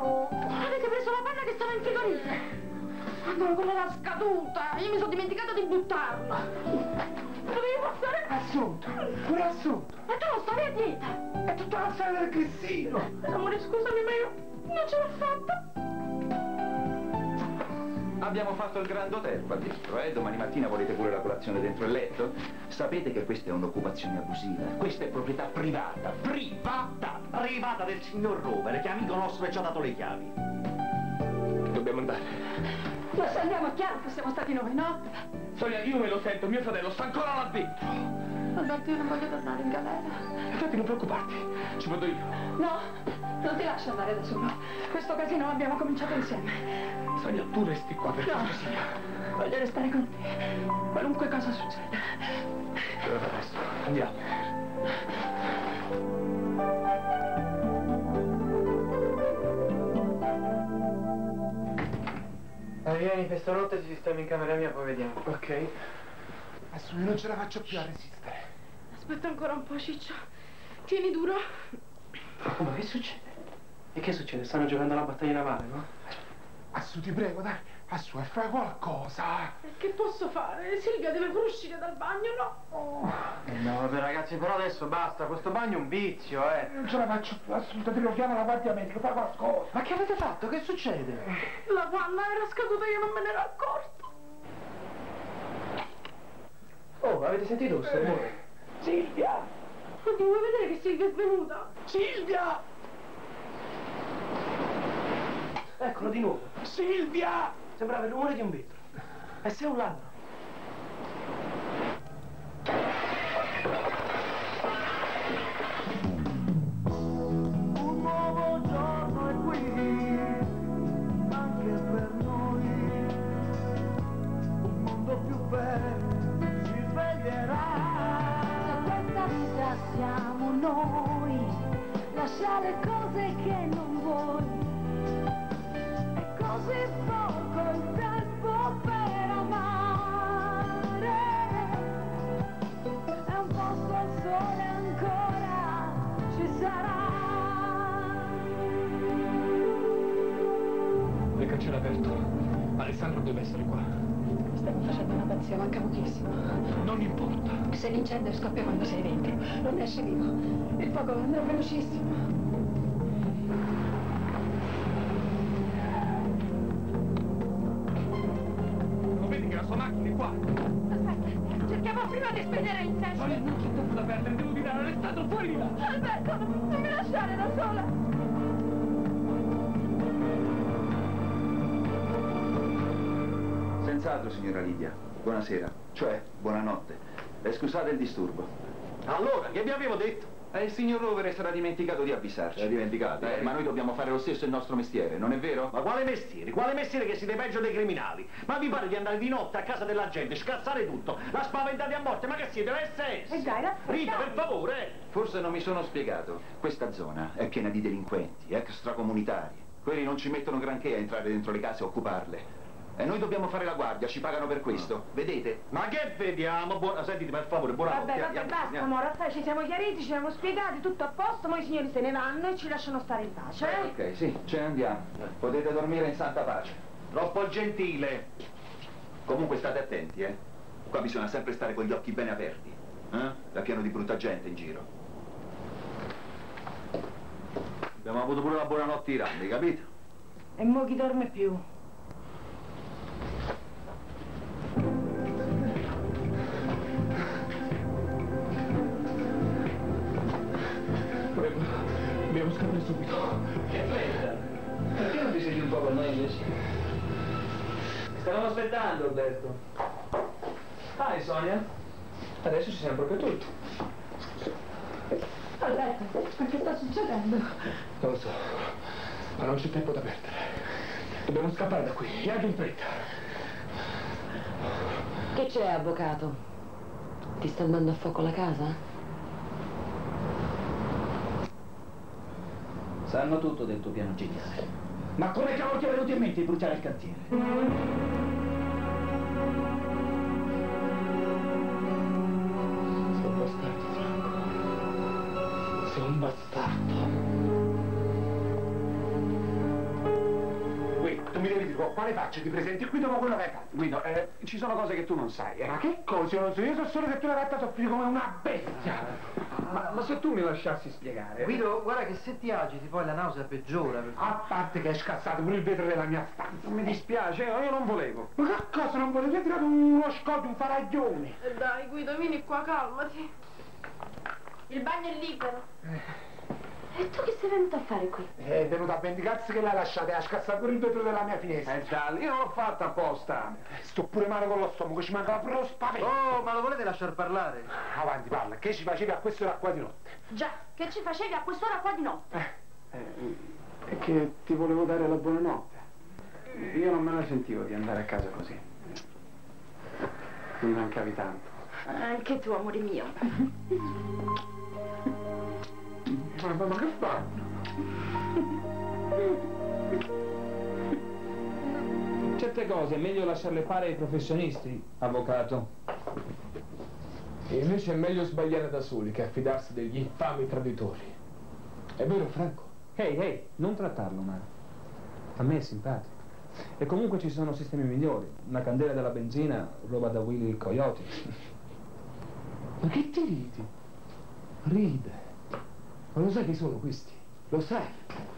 Oh, avete preso la panna che stava in frigorifero? Ma no, quella era scaduta. Io mi sono dimenticata di buttarla. Dovevi passare... Assunto, pure assunto. Ma tu non stavi a dieta. È tutta la storia del Cristino. Amore, scusami, ma io non ce l'ho fatta. Abbiamo fatto il Grand Hotel qua dentro, eh? Domani mattina volete pure la colazione dentro il letto? Sapete che questa è un'occupazione abusiva. Questa è proprietà privata. Privata! Privata del signor Rovere, che amico nostro e ci ha dato le chiavi. Dobbiamo andare. Ma se andiamo è chiaro che siamo stati noi, no? Sonia, io me lo sento, mio fratello sta ancora là dentro. Alberto, io non voglio tornare in galera. Infatti non preoccuparti, ci vado io. No, non ti lascio andare da solo. Questo casino l'abbiamo cominciato insieme. Sonia, tu resti qua per No, cortesia. voglio restare con te. Qualunque cosa succeda. Allora adesso, andiamo. Vieni, questa notte ci stiamo in camera mia, poi vediamo. Ok. Adesso io non ce la faccio più a resistere. Aspetta ancora un po', Ciccio. Tieni duro. Oh, ma che succede? E che succede? Stanno giocando alla battaglia navale, no? Assu, ti prego, dai. Assu, e fai qualcosa. E che posso fare? Silvia deve pure uscire dal bagno, no? Eh, no, vabbè ragazzi, però adesso basta, questo bagno è un vizio, eh. Non ce la faccio più, Assu, ti prego, chiama la guardia medica, fai qualcosa. Ma che avete fatto? Che succede? La panna era scaduta e io non me ne ero accorto. Oh, avete sentito questo rumore? Silvia! Oddio, vuoi vedere che Silvia è svenuta? Silvia! Eccolo di nuovo. Silvia! Sembrava il rumore di un vetro. E sei un ladro. Un nuovo giorno è qui, anche per noi. Un mondo più bello si sveglierà. Se questa vita siamo noi, lasciare cose che non vuoi. È così poco deve essere qua. Stiamo facendo una pazzia, manca pochissimo. Non importa. Se l'incendio scoppia quando sei dentro, non ne esce vivo. Il fuoco andrà velocissimo. Non vedi che la sua macchina Senz'altro, signora Lidia. Buonasera. Cioè, buonanotte. E scusate il disturbo. Allora, che vi avevo detto? Eh, il signor Rovere sarà dimenticato di avvisarci. È dimenticato, Eh, eh. ma noi dobbiamo fare lo stesso il nostro mestiere, non è vero? Ma quale mestiere? Quale mestiere che siete peggio dei criminali? Ma vi pare di andare di notte a casa della gente, scassare tutto, la spaventate a morte? Ma che siete, le SS? E dai, Rita, per favore! Forse non mi sono spiegato. Questa zona è piena di delinquenti, extracomunitari. Quelli non ci mettono granché a entrare dentro le case e occuparle. E noi dobbiamo fare la guardia, ci pagano per questo. Vedete? Ma che vediamo? Buona... Sentite, per favore, buonanotte. Vabbè, vabbè, andiamo, basta, andiamo. amore, affai, ci siamo chiariti, ci siamo spiegati, tutto a posto, ma i signori se ne vanno e ci lasciano stare in pace, eh? Ok, sì, ce ne andiamo. Potete dormire in santa pace. Troppo gentile. Comunque state attenti, eh. Qua bisogna sempre stare con gli occhi bene aperti. Eh? È pieno di brutta gente in giro. Abbiamo avuto pure la buonanotte ai rami, capito? E mo chi dorme più? Subito. Che fretta! Perché non ti siedi un po' con noi invece? Stavamo aspettando, Alberto. Dai, Sonia. Adesso ci siamo proprio tutti. Alberto, ma che sta succedendo? Non lo so, ma non c'è tempo da perdere. Dobbiamo scappare da qui, e anche in fretta. Che c'è, avvocato? Ti sta andando a fuoco la casa? Sanno tutto del tuo piano geniale. Ma come cavolo ti è venuto in mente di bruciare il cantiere? Sono bastardo. Franco. Sono bastardo. tu mi devi dire oh, quale faccia ti presenti qui dopo quello che hai fatto. Guido, eh, ci sono cose che tu non sai. Eh. Ma che cose? Io non so, io so solo che tu l'hai fatta soffrire come una bestia. Ah, ma, ma se tu mi lasciassi spiegare... Guido, guarda che se ti agiti poi la nausea peggiora. perché- A parte che hai scassato pure il vetro della mia stanza. Non mi dispiace, eh, io non volevo. Ma che cosa non volevi? Ti ho tirato uno scoglio, un faraglione. E dai, Guido, vieni qua, calmati. Il bagno è libero. E tu che sei venuto a fare qui? È venuta a vendicarsi che l'hai lasciata e ha scassato pure il vetro della mia finestra. Eh già, io non l'ho fatta apposta. Sto pure male con lo stomaco, ci manca proprio lo spavento. Oh, ma lo volete lasciar parlare? Avanti, parla, che ci facevi a quest'ora qua di notte? Già, che ci facevi a quest'ora qua di notte? È che ti volevo dare la buonanotte. Io non me la sentivo di andare a casa così. Mi mancavi tanto. Anche tu, amore mio. Ma, ma- che fanno? Certe cose è meglio lasciarle fare ai professionisti, avvocato. E invece è meglio sbagliare da soli che affidarsi degli infami traditori. È vero, Franco? Ehi, ehi, non trattarlo male. A me è simpatico. E comunque ci sono sistemi migliori. Una candela della benzina, roba da Willy il Coyote. Ma che ti ridi? Ride. Ma lo sai chi sono questi? Lo sai?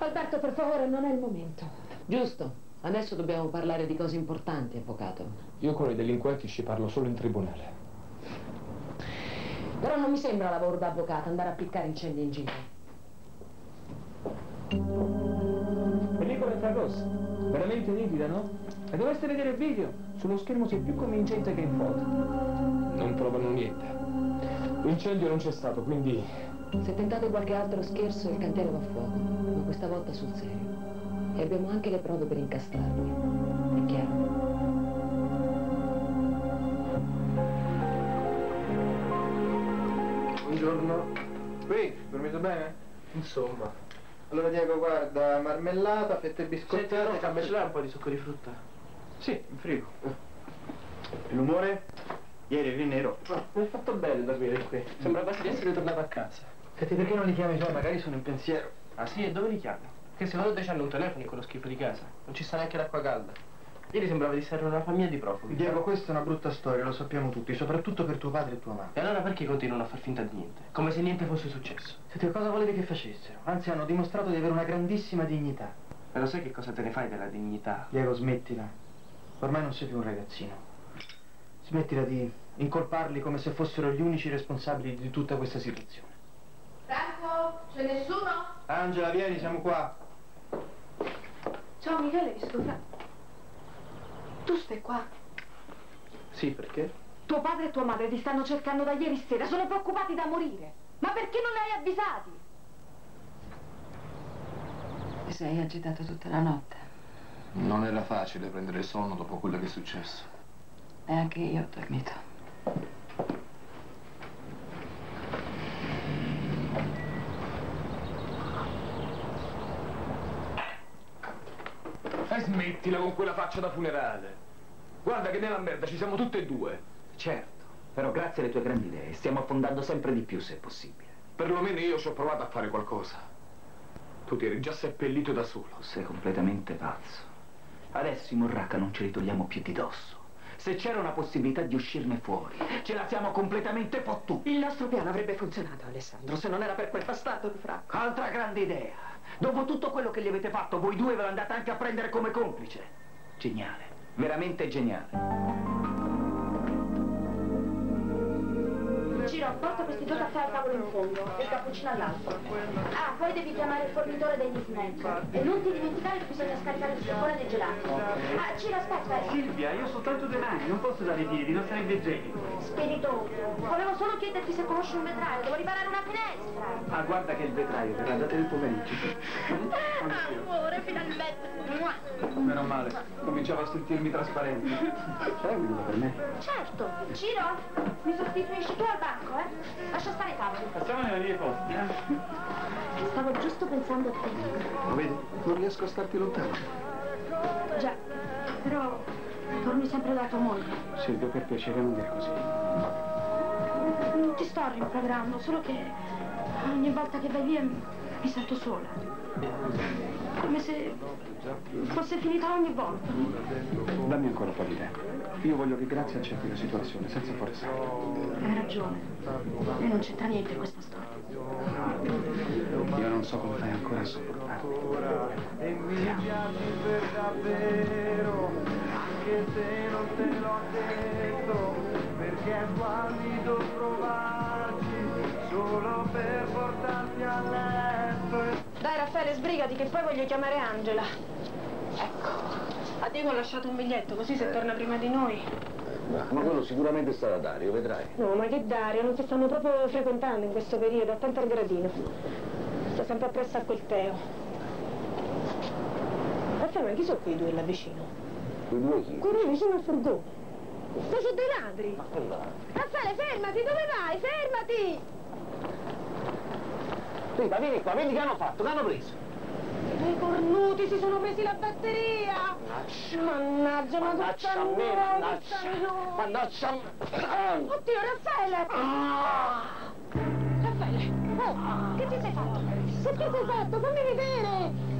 Alberto, per favore, non è il momento. Giusto. Adesso dobbiamo parlare di cose importanti, avvocato. Io con i delinquenti ci parlo solo in tribunale. Però non mi sembra lavoro da avvocato andare a piccare incendi in giro. Pellicola infrarossa, veramente nitida, no? E dovreste vedere il video. Sullo schermo sei più convincente che in foto. Non provano niente. L'incendio non c'è stato, quindi... Se tentate qualche altro scherzo, il cantiere va a fuoco. Ma questa volta sul serio. E abbiamo anche le prove per incastrarli. È chiaro? Buongiorno. Qui, dormito bene? Insomma. Allora Diego, guarda, marmellata, fette biscottate... Senti, un po' di succo di frutta? Sì, in frigo. E l'umore? Ieri eri nero. Mi hai fatto bene dormire qui. Sembra quasi di essere tornato a casa. Senti, perché non li chiami tu? Magari sono in pensiero. Ah sì, e dove li chiami? Che secondo te c'hanno un telefono in quello schifo di casa? Non ci sta neanche l'acqua calda. Ieri sembrava di essere una famiglia di profughi. Diego, questa è una brutta storia, lo sappiamo tutti, soprattutto per tuo padre e tua mamma. E allora perché continuano a far finta di niente? Come se niente fosse successo. Senti, cosa volevi che facessero? Anzi, hanno dimostrato di avere una grandissima dignità. Ma lo sai che cosa te ne fai della dignità? Diego, smettila. Ormai non sei più un ragazzino. Smettila di incolparli come se fossero gli unici responsabili di tutta questa situazione. Franco, c'è nessuno? Angela, vieni, siamo qua. Ciao Michele, visto Franco. Tu stai qua? Sì, perché? Tuo padre e tua madre ti stanno cercando da ieri sera, sono preoccupati da morire. Ma perché non li hai avvisati? Ti sei agitato tutta la notte. Non era facile prendere sonno dopo quello che è successo. E anche io ho dormito. E smettila con quella faccia da funerale. Guarda che nella merda ci siamo tutte e due. Certo, però grazie alle tue grandi idee stiamo affondando sempre di più se è possibile. Perlomeno io ci ho provato a fare qualcosa. Tu ti eri già seppellito da solo. Sei completamente pazzo. Adesso i Morracca non ce li togliamo più di dosso. Se c'era una possibilità di uscirne fuori, ce la siamo completamente fottuti. Il nostro piano avrebbe funzionato, Alessandro, se non era per quel bastardo di Franco. Altra grande idea. Dopo tutto quello che gli avete fatto, voi due ve lo andate anche a prendere come complice. Geniale, veramente geniale. Porta questi due caffè al tavolo in fondo e il cappuccino all'altro. Ah, poi devi chiamare il fornitore degli snack. E non ti dimenticare che bisogna scaricare il suppone dei gelati. Ah, Ciro, aspetta. Silvia, io ho soltanto due mani, non posso usare i piedi, non sarebbe igienico. Spiritoso. Volevo solo chiederti se conosci un vetraio, devo riparare una finestra. Ah, guarda che il vetraio verrà, date del pomeriggio. Amore, finalmente. Meno male, cominciavo a sentirmi trasparente. Minuto per me? Certo. Ciro, mi sostituisci tu al banco, eh? Lascia stare i tavoli. Passiamo nella via posti, eh? Stavo giusto pensando a te. Lo vedi? Non riesco a starti lontano. Già, però torni sempre da tua moglie. Silvio, per piacere non dire così. Non ti sto rimproverando, solo che ogni volta che vai via mi, Mi sento sola. Come se fosse finita ogni volta. Dammi ancora un po' di tempo. Io voglio che Grazia accetti la situazione, senza forzare. Hai ragione. E non c'entra niente in questa storia. Io non so come fai ancora a sopportarmi. E mi piaci per davvero, anche se non te l'ho detto, perché è squallido provarci solo per portarti a letto. Dai Raffaele, sbrigati che poi voglio chiamare Angela. Ecco. A Diego ho lasciato un biglietto, così se torna prima di noi. Ma quello sicuramente sarà Dario, vedrai. No, ma che Dario, non si stanno proprio frequentando in questo periodo, attento al gradino. Sta sempre appresso a quel Teo. Raffaele, ma chi sono quei due là vicino? Quei due chi? Quelli vicino al furgone. Ma sono dei ladri! Raffaele, fermati, dove vai? Fermati! Rita, vieni qua, vedi che hanno fatto, che hanno preso. I cornuti si sono presi la batteria! Mannaggia, ma Mannaggia a me, mannaggia. Mannaggia a me. Oddio, Raffaele! Raffaele, oh, che ti sei fatto? Che ti sei fatto? Fammi vedere!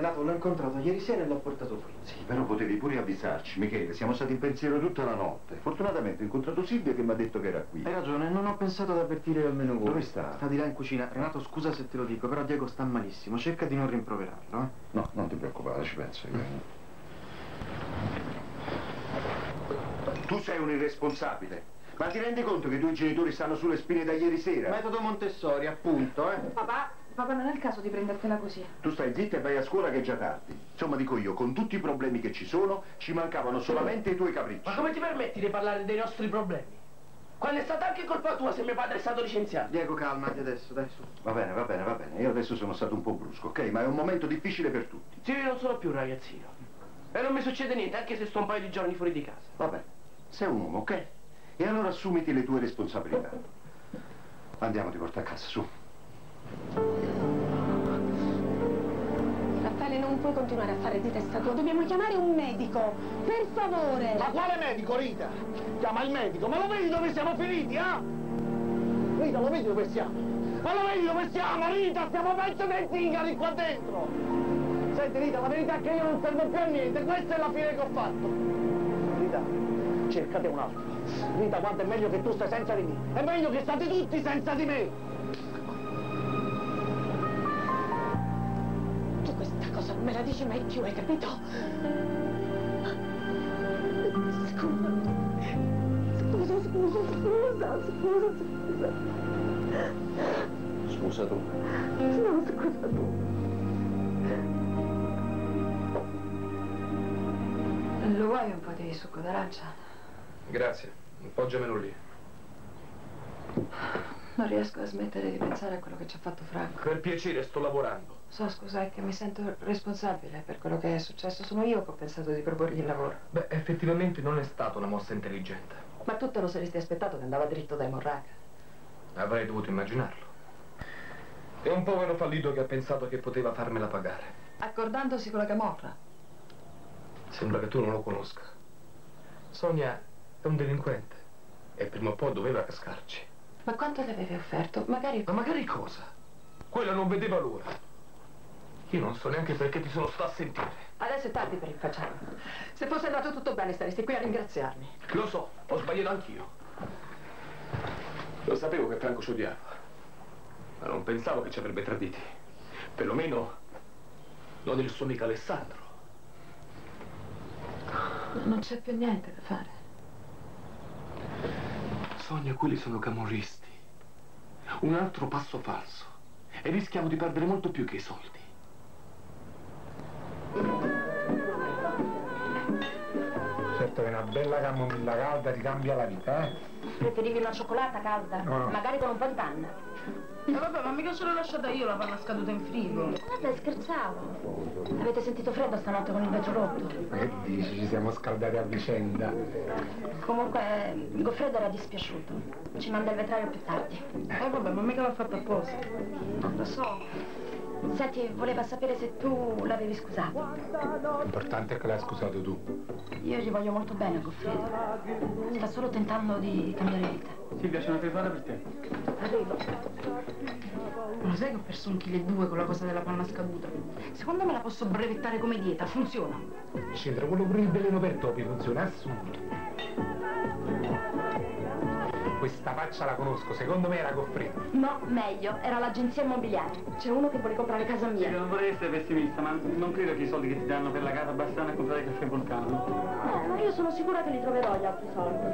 Renato, l'ho incontrato ieri sera e l'ho portato qui. Sì, però potevi pure avvisarci, Michele, siamo stati in pensiero tutta la notte. Fortunatamente ho incontrato Silvia che mi ha detto che era qui. Hai ragione, non ho pensato ad avvertire almeno voi. Dove sta? Sta di là in cucina. Renato, scusa se te lo dico, però Diego sta malissimo. Cerca di non rimproverarlo, eh? No, non ti preoccupare, ci penso io. Tu sei un irresponsabile. Ma ti rendi conto che i tuoi genitori stanno sulle spine da ieri sera? Metodo Montessori, appunto, eh? Papà, papà, non è il caso di prendertela così. Tu stai zitta e vai a scuola che è già tardi. Insomma, dico io, con tutti i problemi che ci sono, ci mancavano solamente i tuoi capricci. Ma come ti permetti di parlare dei nostri problemi? Quando è stata anche colpa tua se mio padre è stato licenziato. Diego, calmati adesso, dai, su. Va bene, va bene, va bene. Io adesso sono stato un po' brusco, ok? Ma è un momento difficile per tutti. Sì, io non sono più un ragazzino. E non mi succede niente, anche se sto un paio di giorni fuori di casa. Va bene, sei un uomo, ok? E allora assumiti le tue responsabilità. Andiamo, ti porto a casa, su. Raffaele, non puoi continuare a fare di testa tua, dobbiamo chiamare un medico. Per favore! Ma quale medico, Rita? Chiama il medico, ma lo vedi dove siamo finiti, eh? Rita, lo vedi dove siamo? Ma lo vedi dove siamo, Rita? Stiamo peggio dei zingari qua dentro! Senti, Rita, la verità è che io non servo più a niente, questa è la fine che ho fatto. Rita, cercate un altro. Rita, quanto è meglio che tu stai senza di me. È meglio che state tutti senza di me. Me la dici mai più, hai capito? Scusa. Scusa, scusa, scusa, scusa, scusa. Scusa tu. No, scusa tu. Lo vuoi un po' di succo d'arancia? Grazie, appoggiamelo lì. Non riesco a smettere di pensare a quello che ci ha fatto Franco. Per piacere, sto lavorando. So, scusa, è che mi sento responsabile per quello che è successo. Sono io che ho pensato di proporgli il lavoro. Beh, effettivamente non è stata una mossa intelligente. Ma tu te lo saresti aspettato che andava dritto dai Morraga. Avrei dovuto immaginarlo. È un povero fallito che ha pensato che poteva farmela pagare. Accordandosi con la camorra. Sembra che tu non lo conosca. Sonia è un delinquente e prima o poi doveva cascarci. Ma quanto le avevi offerto? Magari... Ma magari cosa? Quella non vedeva l'ora. Io non so neanche perché ti sono stato a sentire. Adesso è tardi per rinfacciarmi. Se fosse andato tutto bene staresti qui a ringraziarmi. Lo so, ho sbagliato anch'io. Lo sapevo che Franco ci odiava, ma non pensavo che ci avrebbe traditi. Perlomeno non il suo amico Alessandro. Non c'è più niente da fare. Sonia, quelli sono camorristi. Un altro passo falso. E rischiamo di perdere molto più che i soldi. Certo che una bella camomilla calda ricambia la vita, eh? Preferivi una cioccolata calda? No, no. Magari con un po' di panna. E vabbè, ma mica ce l'ho lasciata io la panna scaduta in frigo. Vabbè, scherzavo. Avete sentito freddo stanotte con il vetro rotto? Ma che dici? Ci siamo scaldati a vicenda. Comunque, Goffredo era dispiaciuto. Ci manda il vetraio più tardi. Eh vabbè, ma mica l'ha fatta apposta. Lo so. Senti, voleva sapere se tu l'avevi scusato. L'importante è che l'hai scusato tu. Io gli voglio molto bene a Goffredo. Sta solo tentando di cambiare vita. Silvia, c'è una telefonata per te. Arrivo. Lo sai che ho perso un chilo e due con la cosa della panna scaduta? Secondo me la posso brevettare come dieta, funziona. C'entra quello pure il veleno per topi, funziona assurdo. Questa faccia la conosco, secondo me era Goffredo. No, meglio, era l'agenzia immobiliare. C'è uno che vuole comprare casa mia. Silvia, non vorrei essere pessimista, ma non credo che i soldi che ti danno per la casa bastano a comprare caffè vulcano. No, ma io sono sicura che li troverò gli altri soldi.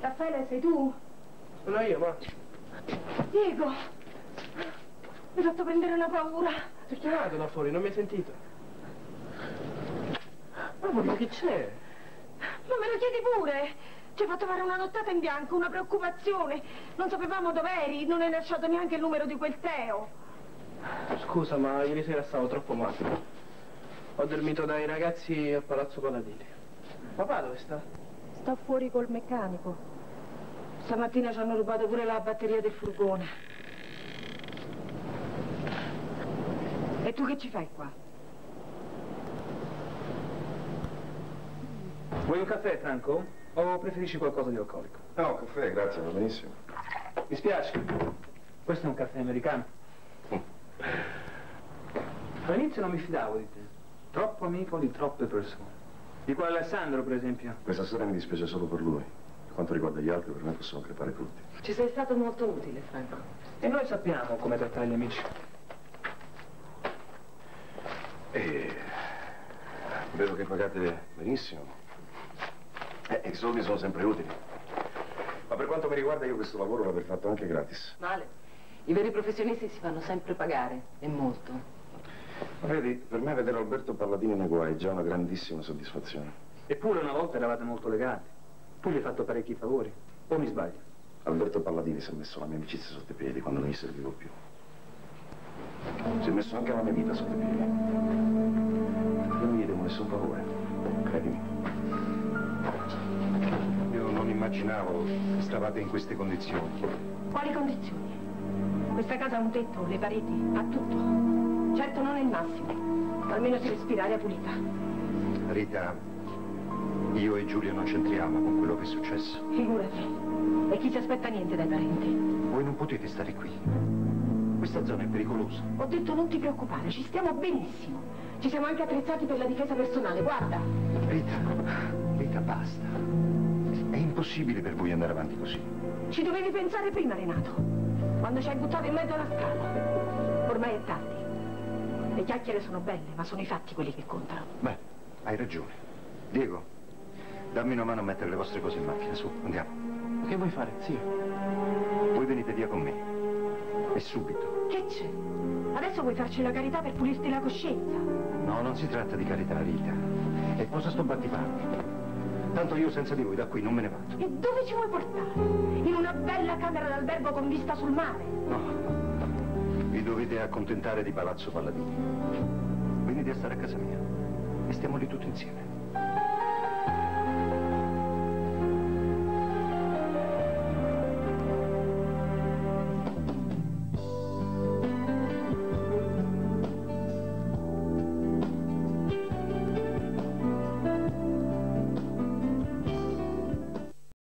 Raffaele, sei tu? Sono io, ma... Diego! Mi hai fatto prendere una paura. Ti ho chiamato da fuori, non mi hai sentito. Ma che c'è? Ma me lo chiedi pure? Ci hai fatto fare una nottata in bianco, una preoccupazione. Non sapevamo dov'eri, non hai lasciato neanche il numero di quel Teo. Scusa, ma ieri sera stavo troppo male. Ho dormito dai ragazzi a Palazzo Paladini. Papà dove sta? Sta fuori col meccanico. Stamattina ci hanno rubato pure la batteria del furgone. E tu che ci fai qua? Vuoi un caffè, Franco? O preferisci qualcosa di alcolico? No, caffè, grazie, va benissimo. Mi spiace. Questo è un caffè americano. All'inizio non mi fidavo di te. Troppo amico di troppe persone. Di quale Alessandro, per esempio. Questa sera mi dispiace solo per lui. Per quanto riguarda gli altri, per me possono crepare tutti. Ci sei stato molto utile, Franco. E noi sappiamo come trattare gli amici. E... Vedo che pagate benissimo. Eh, i soldi sono sempre utili. Ma per quanto mi riguarda io questo lavoro l'avrei fatto anche gratis. Male. I veri professionisti si fanno sempre pagare, e molto. Ma vedi, per me vedere Alberto Palladini nei guai è già una grandissima soddisfazione. Eppure una volta eravate molto legati. Tu gli hai fatto parecchi favori. O mi sbaglio? Alberto Palladini si è messo la mia amicizia sotto i piedi quando non gli servivo più. Si è messo anche la mia vita sotto i piedi. Io non gli devo nessun favore, credimi. Immaginavo che stavate in queste condizioni. Quali condizioni? Questa casa ha un tetto, le pareti, ha tutto. Certo non è il massimo. Almeno si respira aria pulita. Rita, io e Giulia non c'entriamo con quello che è successo. Figurati. E chi si aspetta niente dai parenti? Voi non potete stare qui. Questa zona è pericolosa. Ho detto non ti preoccupare, ci stiamo benissimo. Ci siamo anche attrezzati per la difesa personale, guarda. Rita, Rita, basta. È impossibile per voi andare avanti così. Ci dovevi pensare prima, Renato. Quando ci hai buttato in mezzo alla strada. Ormai è tardi. Le chiacchiere sono belle, ma sono i fatti quelli che contano. Beh, hai ragione. Diego, dammi una mano a mettere le vostre cose in macchina, su, andiamo. Ma che vuoi fare, zio? Voi venite via con me. E subito. Che c'è? Adesso vuoi farci la carità per pulirti la coscienza? No, non si tratta di carità, Rita. E posa sto battipato. Tanto io senza di voi da qui non me ne vado. E dove ci vuoi portare? In una bella camera d'albergo con vista sul mare? No, vi dovete accontentare di Palazzo Palladini. Venite a stare a casa mia e stiamo lì tutti insieme.